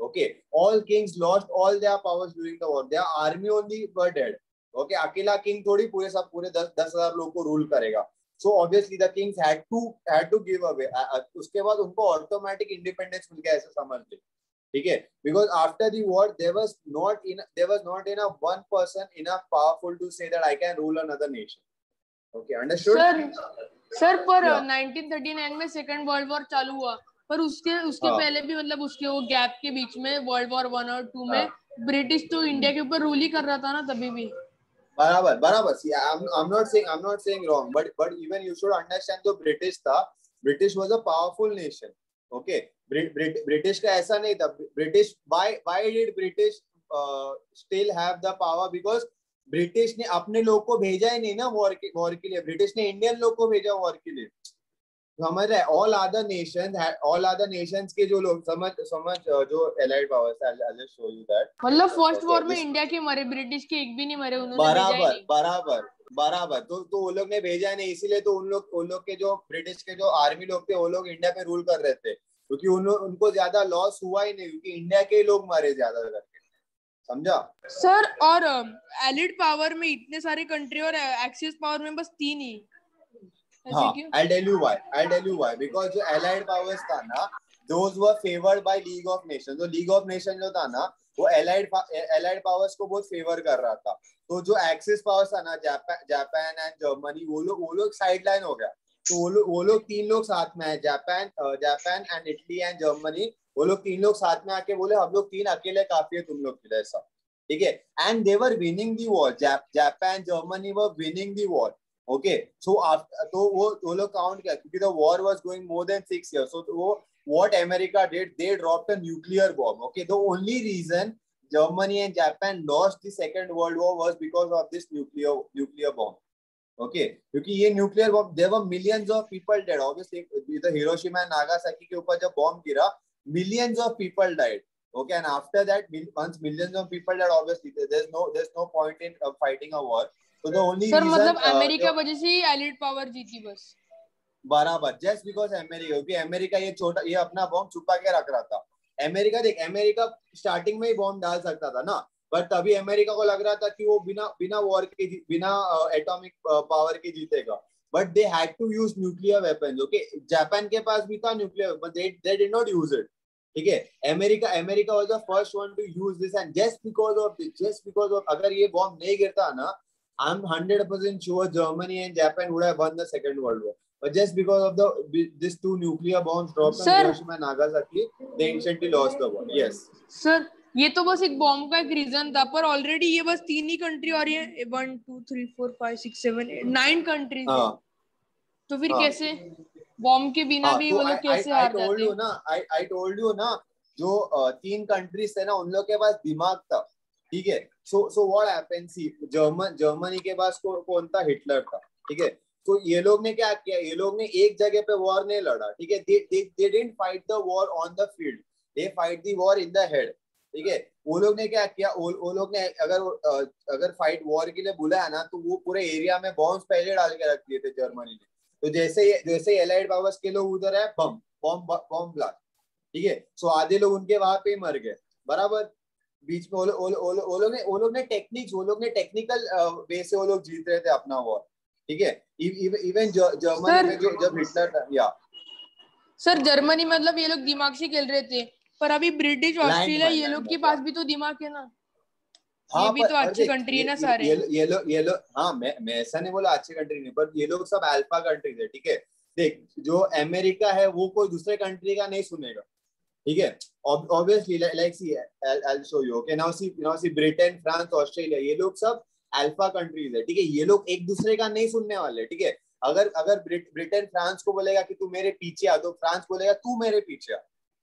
okay all kings lost all their powers during the war. Their army only were dead. Okay अकेला king थोड़ी पूरे सब पूरे दस दस हज़ार लोग को रूल करेगा। So obviously the kings had to had to give away उसके बाद उनको ऑटोमेटिक इंडिपेंडेंस मिल गया ऐसे समझ ले। ठीक है? Because after the war there was not in there was not in one person enough powerful to say that I can rule another nation okay understood sir sir पर yeah. 1939 में second world war चालू हुआ। पर उसके उसके हाँ. पहले भी मतलब उसके वो गैप के बीच में वर्ल्ड वॉर वन और टू में ब्रिटिश तो इंडिया के ऊपर रूल ही कर रहा था ना तभी भी। बराबर बराबर। See I am not saying I am not saying wrong but but even you should understand जो ब्रिटिश था British was a powerful nation okay British का ऐसा नहीं था। British why why did British still have the power because British ने अपने लोग को भेजा ही नहीं ना वॉर के वॉर के लिए। ब्रिटिश ने इंडियन लोग को भेजा वॉर के लिए। समझ रहे all other nation all other nations के जो लोग समझ समझ जो allied powers I will show you that मतलब फ़र्स्ट वॉर में इंडिया के मरे ब्रिटिश के एक भी नहीं मरे उन्होंने बराबर बराबर बराबर। तो तो वो लोग ने भेजा नहीं इसीलिए तो उन लोग उन लोग के जो ब्रिटिश के जो आर्मी लोग थे वो लोग इंडिया पे रूल कर रहे थे। क्योंकि उन उनको ज़्यादा लॉस हुआ ही नहीं क्योंकि इंडिया के लोग मारे ज़्यादा करके समझा? सर और एलिड पावर में इतने सारे कंट्री और एक्सिस पावर में बस तीन ही। हाँ I tell you why I tell you why because जो एलाइड पावर्स था ना those were favoured by league of nation जो लीग ऑफ़ नेशन जो था ना वो एलाइड एलाइड पावर्स को बहुत फेवर कर रहा था। तो जो एक्सिस पावर्स था ना जापान एंड जर्मनी वो लोग वो लोग साइडलाइन हो गया। तो वो लोग वो लोग तीन लोग साथ में है Japan Japan and Italy and Germany वो लोग तीन लोग साथ में आके बोले हम लोग तीन अकेले काफ़ी है तुम लोग के लिए ऐसा ठीक है? And they were winning the war Japan Germany were winning the war okay so तो वो वो लोग काउंट किया, क्योंकि war was going more than six year so वो what America did they drop the nuclear bomb okay the only reason Germany and Japan lost the second world war was because of this nuclear nuclear bomb okay क्योंकि ये nuclear bomb there were millions of people dead obviously Hiroshima and Nagasaki के ऊपर जब bomb गिरा millions of people died okay and after that millions of people dead obviously there is no there is no point in fighting a war So the only sir reason, मतलब uh, America वजह से ही allied power जीती बस। बराबर just because America क्योंकि America ये छोटा ये अपना बॉम्ब छुपा के रख रहा था। अमेरिका देख अमेरिका स्टार्टिंग में ही बॉम्ब डाल सकता था ना। बट तभी अमेरिका को लग रहा था कि वो बिना बिना वॉर के बिना एटॉमिक पावर के जीतेगा। But they had to use nuclear weapon okay Japan के पास भी था nuclear weapon they they did not use it ठीक है? America America was the first one to use this and just because of just because of अगर ये बॉम्ब नहीं गिरता ना I am 100% sure Germany and Japan would have won the second world war But just because of the these two nuclear bombs dropped Sir, on Hiroshima and Nagasaki, they instantly lost the war. Yes. Sir ये तो बस एक bomb का एक reason था पर already ये बस तीन ही कंट्री और ये one two three four five six seven eight nine countries हाँ। तो फिर हाँ। कैसे? बॉम्ब के बिना हाँ भी तो वो I, लोग I, कैसे हार told you ना I, I told you ना जो तीन कंट्रीज़ थे ना उन लोग के पास दिमाग था। ठीक है? So so what happened see German Germany के पास को, कौन था? हिटलर था ठीक है? तो ये लोग ने क्या किया? ये लोग ने एक जगह पे वॉर नहीं लड़ा ठीक है? They they didn't fight the war on the field they fight the war in the head ठीक है? वो लोग ने क्या किया? वो, वो लोग ने अगर अगर फाइट वॉर के लिए बुलाया ना तो वो पूरे एरिया में बॉम्ब पहले डाल के रख दिए थे जर्मनी ने। तो जैसे जैसे एलाइड पावर्स के लोग उधर है बम बॉम्ब बॉम्ब ब्लास्ट ठीक है? सो आधे लोग उनके वहाँ पे मर गए बराबर? बीच में वो लोग- ने वो लोग ने टेक्निक्स वो लोग ने टेक्निकल वे से वो लोग जीत रहे थे अपना वॉर ठीक है? इवन जर्मनी में जो जब हिटलर था या. सर जर्मनी मतलब ये लोग दिमाग से खेल रहे थे पर अभी ब्रिटिश ऑस्ट्रेलिया ये लोग के पास भी तो दिमाग है ना. हाँ ये भी तो अच्छी कंट्री है ना सारे। ये ये लोग ये लोग हाँ मैं मैं ऐसा नहीं बोला अच्छी कंट्री नहीं पर ये लोग सब अल्फ़ा कंट्रीज़ है ठीक है? देख जो अमेरिका है वो कोई दूसरे कंट्री का नहीं सुनेगा. ठीक है? Obviously like see I show you okay now see now see Britain France Australia ये लोग सब अल्फ़ा कंट्रीज़ है ठीक है? ये लोग एक दूसरे का नहीं सुनने वाले ठीक है? अगर अगर ब्रिटेन फ्रांस को बोलेगा कि तू मेरे पीछे आ तो फ्रांस बोलेगा तू मेरे पीछे आ।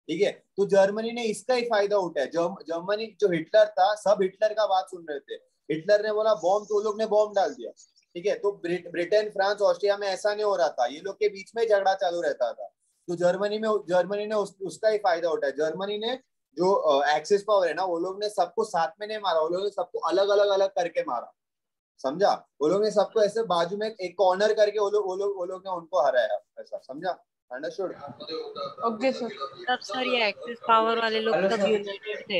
ठीक है? तो जर्मनी ने इसका ही फ़ायदा उठाया। जर्म, जर्मनी जो हिटलर था सब हिटलर का बात सुन रहे थे। हिटलर ने बोला बॉम्ब तो लोग ने बॉम्ब डाल दिया। ठीक है? तो ब्रिटेन फ्रांस ऑस्ट्रिया में ऐसा नहीं हो रहा था। ये लोग के बीच में झगड़ा चालू रहता था। तो जर्मनी में जर्मनी ने उस, उसका ही फ़ायदा उठाया। जर्मनी ने जो एक्सिस पावर है ना वो लोग ने सबको साथ में नहीं मारा वो लोग ने सबको अलग अलग अलग करके मारा। समझा? वो लोग ने सबको ऐसे बाजू में एक कॉर्नर करके वो लोग वो लोग वो लोग ने उनको हराया ऐसा समझा? अंडरस्टूड ओके सर तब सर ये एक्सिस पावर वाले लोग सब यूनाइटेड थे।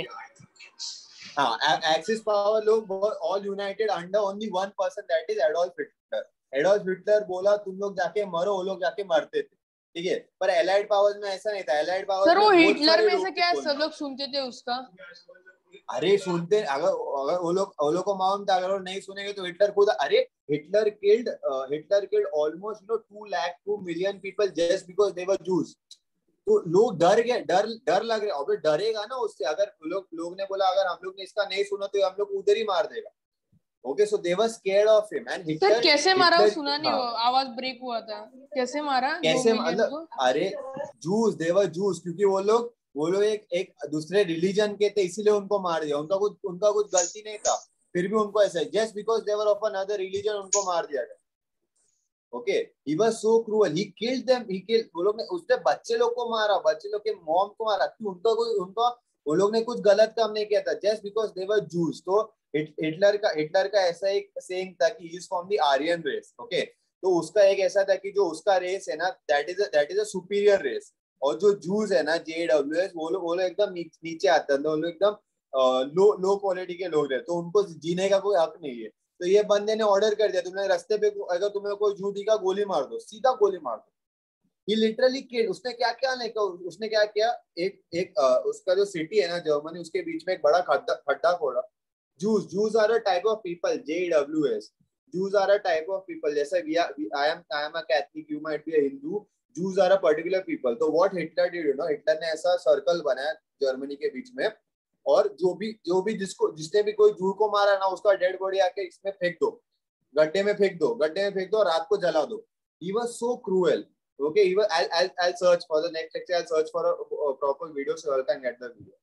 हाँ एक्सिस पावर लोग all united under only one person that is Adolf Hitler Adolf Hitler बोला तुम लोग जाके मरो वो लोग जाके मरते थे। ठीक है पर एलाइड पावर्स में ऐसा नहीं था एलाइड पावर्स सर वो हिटलर में से क्या सब लोग सुनते थे उसका? अरे सुनते अगर अगर वो लोग वो लोग को मालूम था अगर वो नहीं सुनेंगे तो हिटलर खुद अरे Hitler killed Hitler killed almost no two lakh two million people just because they were Jews तो लोग डर गए डर डर लग रहे अबे डरेगा ना उससे अगर लोग लोग ने बोला अगर हम लोग ने इसका नहीं सुना तो हम लोग उधर ही मार देगा। Okay so they were scared of him and Hitler कैसे मारा वो सुना नहीं वो आवाज़ ब्रेक हुआ था। कैसे मारा? कैसे मतलब अरे जूस दे वर जूस क्योंकि वो लोग वो लोग एक एक दूसरे रिलीजन के थे इसीलिए उनको मार दिया। उनका कुछ उनका कुछ गलती नहीं था। फिर भी उनको ऐसा just because they were of another religion उनको मार दिया गया। Okay he was so cruel he killed them he killed वो लोग ने उसने बच्चे लोग को मारा बच्चे लोग के मॉम को मारा। उनका कोई उनका वो लोग ने कुछ गलत काम नहीं किया था। Just because they were Jews तो हिटलर का हिटलर का ऐसा एक सेइंग था कि is from the Aryan race okay तो उसका एक ऐसा था कि जो उसका रेस है ना that is that is a superior race और जो जूस है ना जे डब्ल्यू एस वो लोग वो लोग एकदम नीचे आते हैं वो लोग एकदम लो लो क्वालिटी के लोग रहते तो उनको जीने का कोई हक नहीं है। तो ये बंदे ने ऑर्डर कर दिया तुमने रास्ते पे अगर तुम्हें कोई जू दिखा गोली मार दो सीधा गोली मार दो। ये लिटरली किड उसने क्या क्या नहीं कहा उसने क्या किया एक एक आ, उसका जो सिटी है ना जर्मनी उसके बीच में एक बड़ा खड्डा खड्डा खोला। Jews Jews are a type of people J W S Jews are a type of people जैसे we are I am I am a Catholic you might be a Hindu Jews are a particular people तो what Hitler did you know Hitler ने ऐसा circle बनाया Germany के बीच में। और जो भी जो भी जिसको जिसने भी कोई जू को मारा ना उसका डेड बॉडी आके इसमें फेंक दो। गड्ढे में फेंक दो गड्ढे में फेंक दो रात को जला दो। So cruel okay? Even i'll i'll i'll search for the next lecture i'll search for a, a so you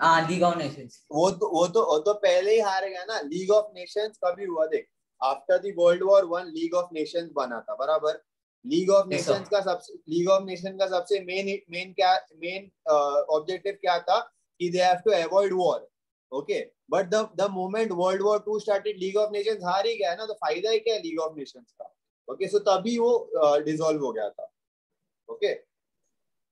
हाँ लीग ऑफ़ नेशंस वो तो वो तो वो तो पहले ही हार गया ना। लीग ऑफ़ नेशंस कभी हुआ देख। After the world war one league of nations बना था बराबर? लीग ऑफ़ नेशंस का सबसे लीग ऑफ़ नेशन का सबसे मेन मेन क्या मेन ऑब्जेक्टिव क्या था? कि they have to avoid war okay but the the moment world war two started league of nations हार ही गया ना तो फ़ायदा ही क्या है लीग ऑफ़ नेशंस का? ओके सो तभी वो डिसॉल्व हो गया था okay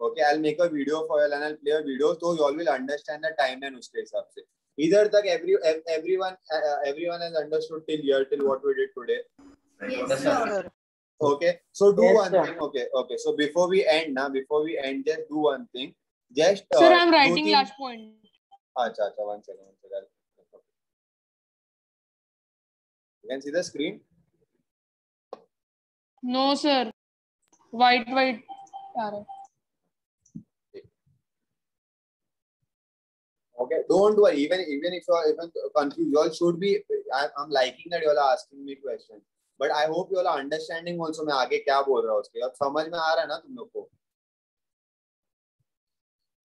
okay i'll make a video for you and i'll play a video so you all will understand the timeline uske hisab se इधर तक every everyone uh, everyone has understood till here till what we did today yes sir okay so do yes, one sir. thing okay okay so before we end now before we end just do one thing just uh, sir i'm writing last point acha acha one second one second You can see the screen? No, sir. White, white. Okay, don't worry. Even even if you are even confused, you all should be. I, I'm liking that you all are asking me I hope you all are understanding also मैं आगे क्या बोल रहा हूँ उसके अब समझ में आ रहा है ना तुम लोग को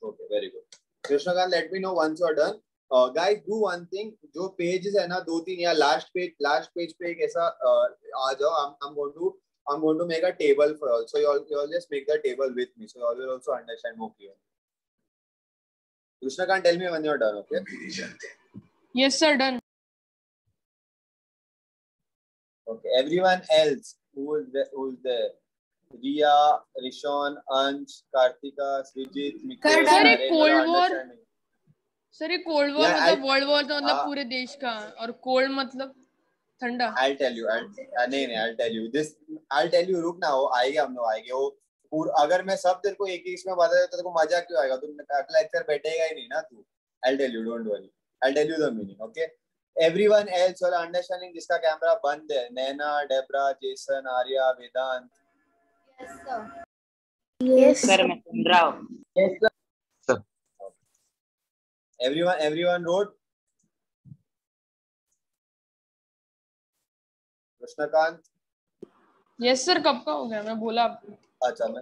Okay, very good. Krishnakant, let me know once you are done. Guys do one thing जो पेजेस है ना दो तीन या लास्ट पेज लास्ट पेज पे एक ऐसा uh, आ जाओ I am going to I'm going to make a table for all. So you all, you all just make the table with me. So you all will also understand more clearly. Krishna can tell me when you're done, okay? Yes, sir, done. Okay, everyone else who is there, who is there? Riya, Rishon, Anj, Kartika, Srijit, Mikhail, sir, Sir, cold war sir ये cold war मतलब world war था मतलब पूरे देश का और cold मतलब ठंडा I'll tell you I'll नहीं नहीं I'll tell you this I'll tell you रुक ना वो आएगा हम लोग आएँगे वो पूरा अगर मैं सब तेरे को एक ही इसमें बता देता तो मज़ा क्यों आएगा? तुम अगला लेक्चर बैठेगा ही नहीं ना तू? I'll tell you. Don't worry. I'll tell you the meaning. Okay. Everyone else will understanding जिसका कैमरा बंद है Naina Debra Jason Arya Vedant Yes, sir yes मैं सुन रहा हूँ। Everyone everyone wrote? Krishnakant yes sir कब का हो गया? मैं बोला आपको। अच्छा मैं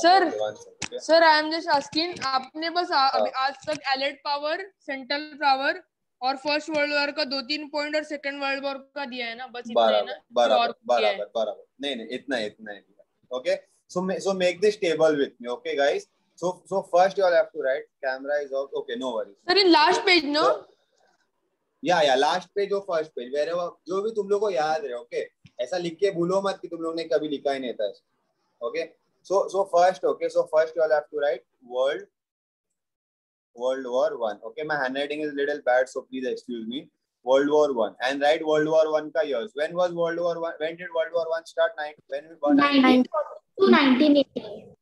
Sir. okay? Sir I am just asking आपने बस आ, हाँ। आज तक एलेट पावर सेंट्रल पावर और फ़र्स्ट वर्ल्ड वॉर का दो तीन पॉइंट और सेकंड वर्ल्ड वॉर का दिया है ना बस इतना है ना? बराबर बराबर बराबर नहीं नहीं इतना ही, इतना ही okay ma- so make this table with me okay guys? So so first you all have to write camera is off okay no worries. Sir in last page no या या लास्ट पेज और first page where जो भी तुम लोग को याद है ओके ऐसा लिख के भूलो मत कि तुम लोग ने कभी लिखा ही नहीं था Okay so so first okay so first you all have to write world world war one okay my handwriting is little bad so please excuse me world war one and write world war one ka years when was world war one when did world war one start nine when we won 1942 1980.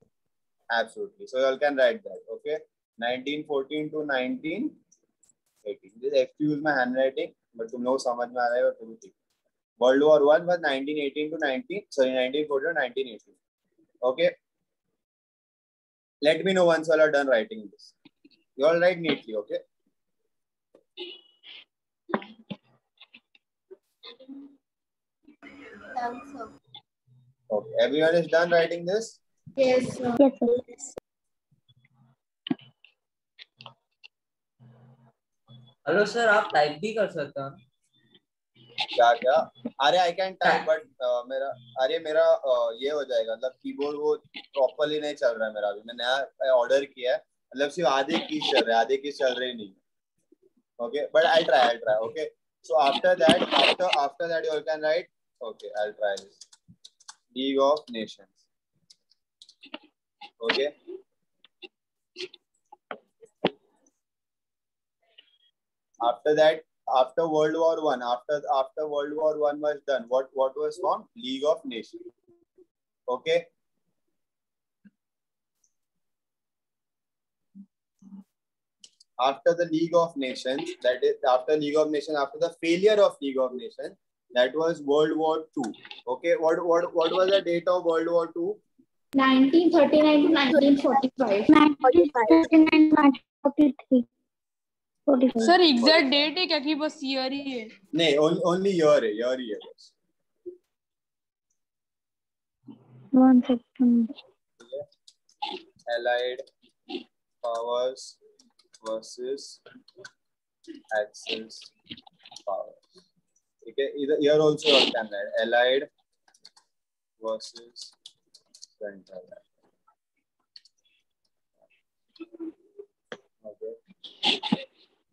absolutely so you all can write that okay 1914 to 1918 just excuse my handwriting but तुम लोग समझ में आ रहा है और तुम ठीक world war one was 1918 to 19 sorry 1914 to 1918 okay let me know once you all are done writing this you all write neatly okay okay everyone is done writing this Yes, sir. Yes, sir. Hello sir आप type भी कर सकते हो क्या क्या अरे I can type but मेरा अरे मेरा uh, ये हो जाएगा। मतलब कीबोर्ड वो प्रॉपरली नहीं चल रहा है मेरा अभी। मैं नया ऑर्डर किया है। मतलब सिर्फ़ आधे की चल रहे आधे की चल रहे नहीं। Okay but I try I try okay so after that after after that you can write okay I try this league of nations okay after that after world war one after after world war one was done what what was formed? League of nations. Okay? After the league of nations that is after league of nations after the failure of league of nations that was world war two. Okay? What what what was the date of world war two? 1939 to 1945. 1939 43. Sir exact date है क्या कि बस year ही है? नहीं only year है year ही है बस। One second allied powers versus axis powers ठीक है? इधर ईयर आल्सो ऑन टाइम है। Allied versus central okay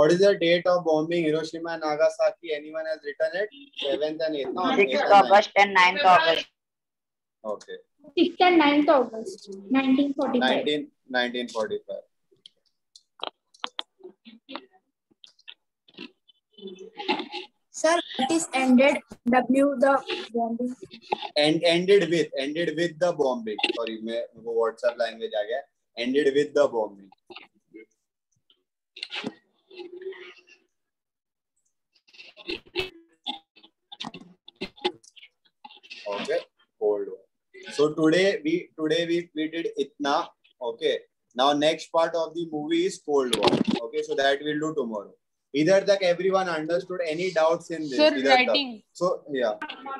What is the date of bombing Hiroshima and Nagasaki? Anyone has written it? Seventh and eighth. No, eighth six and ninth. August and ninth August Okay. 6th and 9th August 1945. 19, 1945. Sir, it is ended W the bombing. And ended with ended with the bombing. Sorry, मैं को WhatsApp language आ गया. Ended with the bombing. Okay, Cold War. So today we today we we did itna. Okay. Now next part of the movie is Cold War. Okay, so that we'll do tomorrow. Either that everyone understood any doubts in this. Sir, writing. so yeah,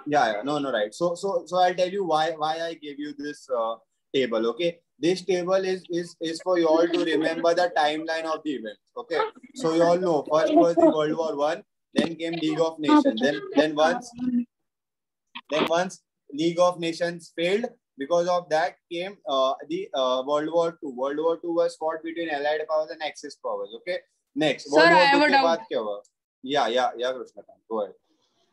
yeah, yeah. No, no, right. So, so, so I'll tell you why why I gave you this uh, table. Okay, this table is is is for you all to remember the timeline of the events. Okay, so you all know first was the World War One, then came League of Nations, then then once then once League of Nations failed, because of that came uh, the uh, World War Two. World War Two was fought between Allied powers and Axis powers. Okay, next Sir, World War I have Two a के doubt. बाद क्या हुआ? Yeah, yeah, yeah, Krishnakant, go ahead.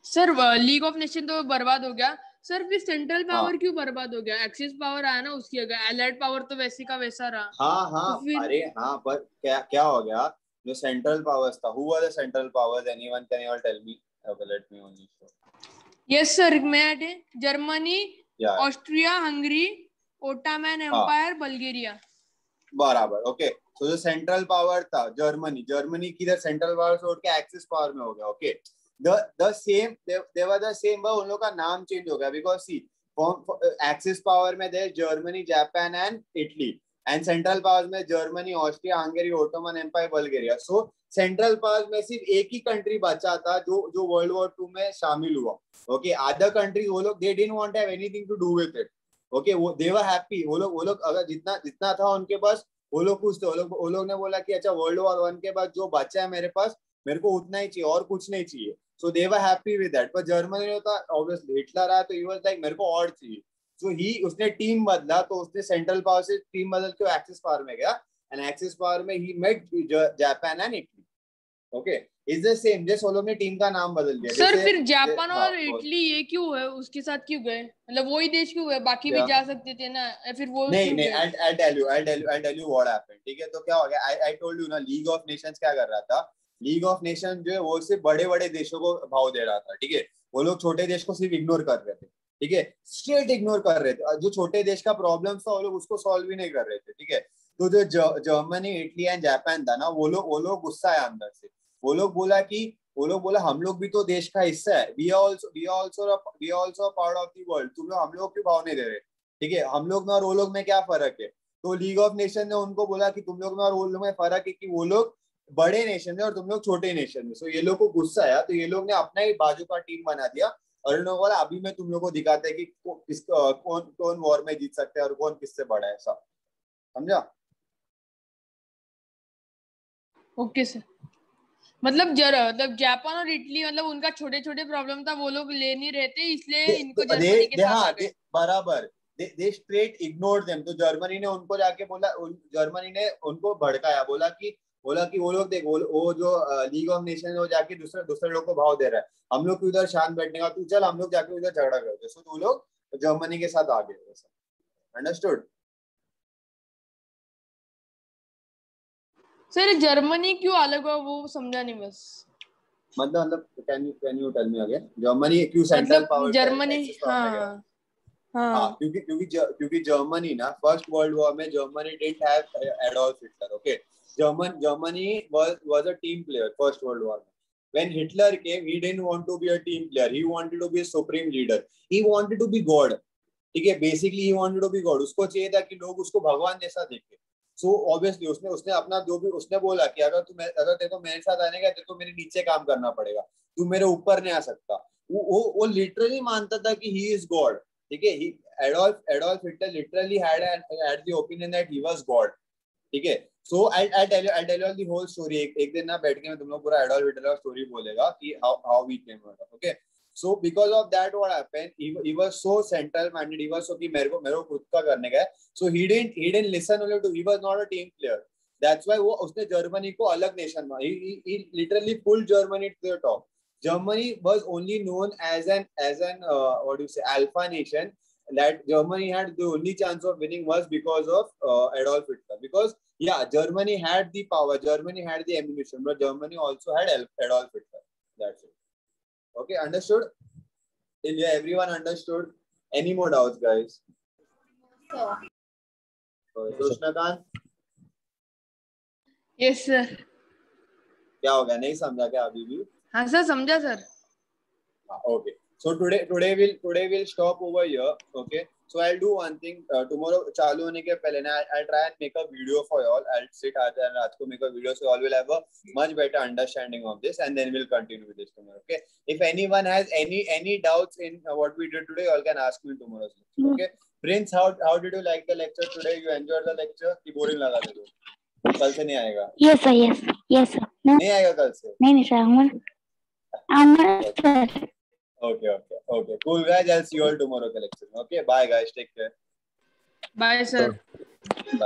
Sir league of nation तो बर्बाद हो गया sir फिर central power हाँ। क्यों बर्बाद हो गया एक्सिस पावर आया ना उसकी जगह एलाइड पावर तो वैसी का वैसा रहा हाँ हाँ तो फिर- अरे हाँ पर क्या क्या हो गया जो सेंट्रल पावर्स था who were the central powers anyone can you all tell me okay let me only show yes sir मैं Germany Austria Hungary Ottoman. Empire Bulgaria बराबर ओके तो जो सेंट्रल पावर था जर्मनी जर्मनी की central power छोड़ के axis power में हो गया okay the the same they were the same बस उन लोग का नाम चेंज हो गया बिकॉज़ सी एक्सिस पावर में they Germany Japan and Italy and central power में Germany Austria Hungary Ottoman empire Bulgaria so central power में सिर्फ़ एक ही कंट्री बचा था जो जो वर्ल्ड वॉर टू में शामिल हुआ। ओके अदर कंट्रीज़ वो लोग they didn't want have anything to do it okay वो दे वर हैप्पी वो लोग वो लोग अगर जितना जितना था उनके पास, वो लोग खुश थे। वो लोग वो लोग ने बोला कि अच्छा वर्ल्ड वॉर वन के बाद जो बचा है मेरे पास, मेरे को उतना ही चाहिए, और कुछ नहीं चाहिए। So they were happy with that पर जर्मनी होता ऑब्वियसली हिटलर आया तो ही वाज लाइक मेरे को और चाहिए। सो ही उसने टीम बदला तो उसने सेंट्रल पावर से टीम बदल के एक्सिस पावर में गया। एंड एक्सिस पावर में he met Japan and Italy okay is the same just वो लोग ने टीम का नाम बदल दिया। सर फिर जापान हाँ, और इटली ये क्यों है? उसके साथ क्यों गए? मतलब वही देश क्यों गए बाकी भी जा सकते थे ना? या फिर वो नहीं नहीं I I tell you I tell you I tell you what happened ठीक है? तो क्या हो गया? आई आई टोल्ड यू ना लीग ऑफ़ नेशंस क्या कर रहा था? लीग ऑफ़ नेशन जो है वो सिर्फ़ बड़े बड़े देशों को भाव दे रहा था ठीक है? वो लोग छोटे देश को सिर्फ़ इग्नोर कर रहे थे। ठीक है? स्ट्रेट इग्नोर कर रहे थे। जो छोटे देश का प्रॉब्लम था, वो लोग उसको सॉल्व भी नहीं कर रहे थे, ठीक है? तो जो जर्मनी इटली एंड जापान था ना, वो लोग वो लोग गुस्सा है अंदर से। वो लोग बोला कि, वो लोग बोला, हम लोग भी तो देश का हिस्सा है। We also we also we also part of world तुम लोग, हम लोग क्यों भाव नहीं दे रहे? ठीक है? हम लोग में और वो लोग में क्या फ़र्क है? तो लीग ऑफ़ नेशन ने उनको बोला कि, तुम लोग में और वो लोग में फ़र्क है कि वो लोग बड़े नेशन है और तुम लोग छोटे नेशन है। सो ये लोग को गुस्सा आया तो ये लोग ने अपना ही बाजू का टीम बना दिया। इन बोला अभी मैं तुम लोग को दिखाते हैं कि किस कौन कौन वॉर में जीत सकते हैं और कौन किससे बड़ा है सब। समझा? Okay sir. मतलब जर मतलब जापान और इटली मतलब उनका छोटे छोटे प्रॉब्लम था वो लोग ले नहीं रहते इसलिए इनको दे जर्मनी के साथ हाँ दे बराबर। They they straight ignore them तो जर्मनी ने उनको जाके बोला उन, जर्मनी ने उनको भड़काया बोला कि बोला कि वो लोग देख वो, वो जो लीग ऑफ़ नेशन वो जाके दूसरे दूसरे लोग को भाव दे रहा है। हम लोग उधर शांत बैठने का तू चल हम लोग जाके उधर झगड़ा करते सो वो लोग जर्मनी के साथ आ गए अंडरस्टूड सर जर्मनी क्यों अलग हुआ वो समझा नहीं बस। मतलब मतलब can you can you tell me again Germany क्यों सेंट्रल पावर जर्मनी हाँ हाँ हाँ। क्योंकि क्योंकि क्योंकि जर्मनी ना फ़र्स्ट वर्ल्ड वॉर में Germany didn't have Adolf Hitler okay German Germany was was a team player first world war when hitler came he didn't want to be a team player. He wanted to be a supreme leader. He wanted to be god. ठीक है? Basically he wanted to be god उसको चाहिए था कि लोग उसको भगवान जैसा देखे। सो so, ऑब्वियसली उसने उसने अपना जो भी उसने बोला कि अगर तू अगर तेरे को मेरे साथ आने का तेरे को मेरे नीचे काम करना पड़ेगा। तू मेरे ऊपर नहीं आ सकता। वो वो वो लिटरली मानता था कि ही इज़ गॉड ठीक है? He Adolf Adolf Hitler literally had had the opinion that he was god ठीक है? So I I tell I tell you the whole story एक एक दिन ना बैठ के मैं तुम लोग पूरा हिटलर का स्टोरी बोलेगा कि how how we came okay so because of that what happened he was so central minded he was so कि मेरे को मेरे को खुद का करने का है। So he didn't he didn't listen only to he was not a team player that's why वो उसने जर्मनी को अलग नेशन में he literally pull Germany to the top Germany was only known as an as an uh, what do you say alpha nation that Germany had the only chance of winning was because of uh, Adolf Hitler. Because yeah Germany had the power Germany had the ammunition but Germany also had Adolf Hitler that's it okay understood Till yeah, everyone understood any more doubts guys so, Krishnakant yes sir क्या हो गया नहीं समझा क्या अभी भी हाँ sir समझा sir Ah, okay so today today we'll today we'll stop over here okay So I'll do one thing uh, tomorrow. चालू होने के पहले ना I'll try and make a video for you all. I'll sit आज and रात को make a video so all will have a much better understanding of this and then we'll continue with this tomorrow. Okay. If anyone has any any doubts in uh, what we did today, all can ask me tomorrow. Okay. Prince, how how did you like the lecture today? You enjoyed the lecture? कि boring लगा था तो कल से नहीं आएगा Yes, sir. Yes. Yes, sir. नहीं आएगा कल से नहीं नहीं सर आऊँगा आऊँगा sir Okay, okay, okay. Cool, guys. I'll see you all tomorrow, collection. Okay, bye, guys. Take care. Bye, sir. Bye.